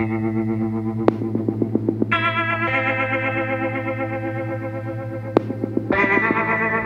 Gracias.